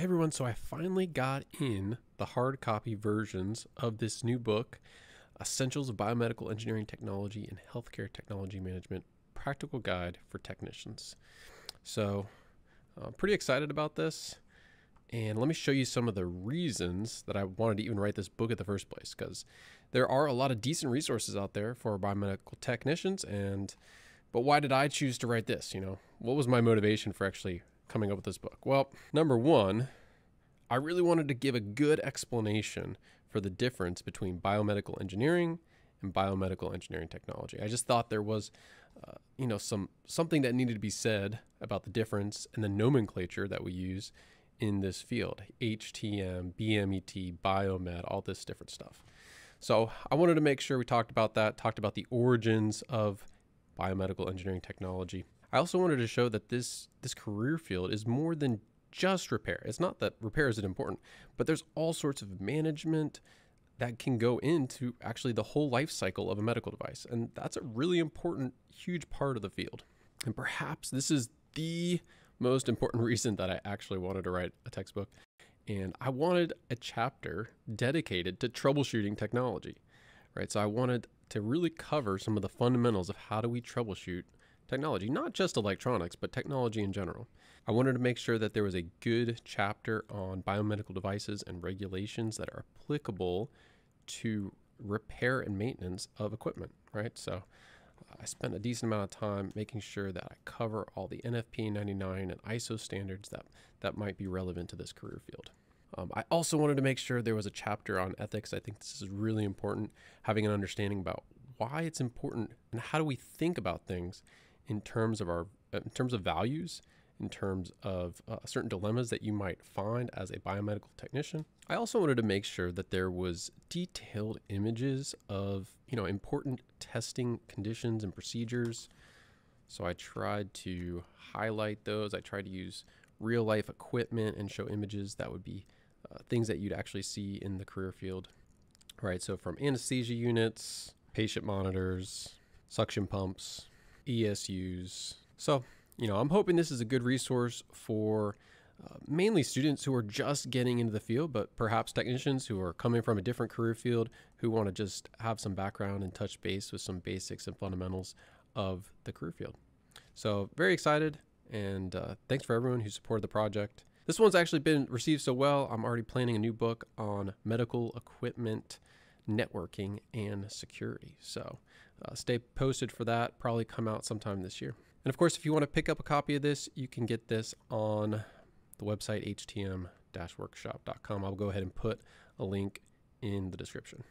Hey everyone, so I finally got in the hard copy versions of this new book, Essentials of Biomedical Engineering Technology and Healthcare Technology Management Practical Guide for Technicians. So, I'm uh, pretty excited about this. And let me show you some of the reasons that I wanted to even write this book in the first place, because there are a lot of decent resources out there for biomedical technicians. And but why did I choose to write this? You know, what was my motivation for actually coming up with this book? Well, number one, I really wanted to give a good explanation for the difference between biomedical engineering and biomedical engineering technology. I just thought there was, uh, you know, some something that needed to be said about the difference and the nomenclature that we use in this field: HTM, BMET, biomed, all this different stuff. So I wanted to make sure we talked about that, talked about the origins of biomedical engineering technology. I also wanted to show that this this career field is more than just repair. It's not that repair isn't important, but there's all sorts of management that can go into actually the whole life cycle of a medical device. And that's a really important, huge part of the field. And perhaps this is the most important reason that I actually wanted to write a textbook. And I wanted a chapter dedicated to troubleshooting technology, right? So I wanted to really cover some of the fundamentals of how do we troubleshoot technology, not just electronics, but technology in general. I wanted to make sure that there was a good chapter on biomedical devices and regulations that are applicable to repair and maintenance of equipment, right? So uh, I spent a decent amount of time making sure that I cover all the NFPA 99 and ISO standards that, that might be relevant to this career field. Um, I also wanted to make sure there was a chapter on ethics. I think this is really important, having an understanding about why it's important and how do we think about things in terms of our in terms of values in terms of uh, certain dilemmas that you might find as a biomedical technician. I also wanted to make sure that there was detailed images of, you know, important testing conditions and procedures. So I tried to highlight those. I tried to use real life equipment and show images that would be uh, things that you'd actually see in the career field. Right, so from anesthesia units, patient monitors, suction pumps, ESUs. So, you know, I'm hoping this is a good resource for uh, mainly students who are just getting into the field, but perhaps technicians who are coming from a different career field who want to just have some background and touch base with some basics and fundamentals of the career field. So, very excited, and uh, thanks for everyone who supported the project. This one's actually been received so well, I'm already planning a new book on medical equipment networking and security. So, uh, stay posted for that. Probably come out sometime this year. And of course, if you want to pick up a copy of this, you can get this on the website htm workshop.com. I'll go ahead and put a link in the description.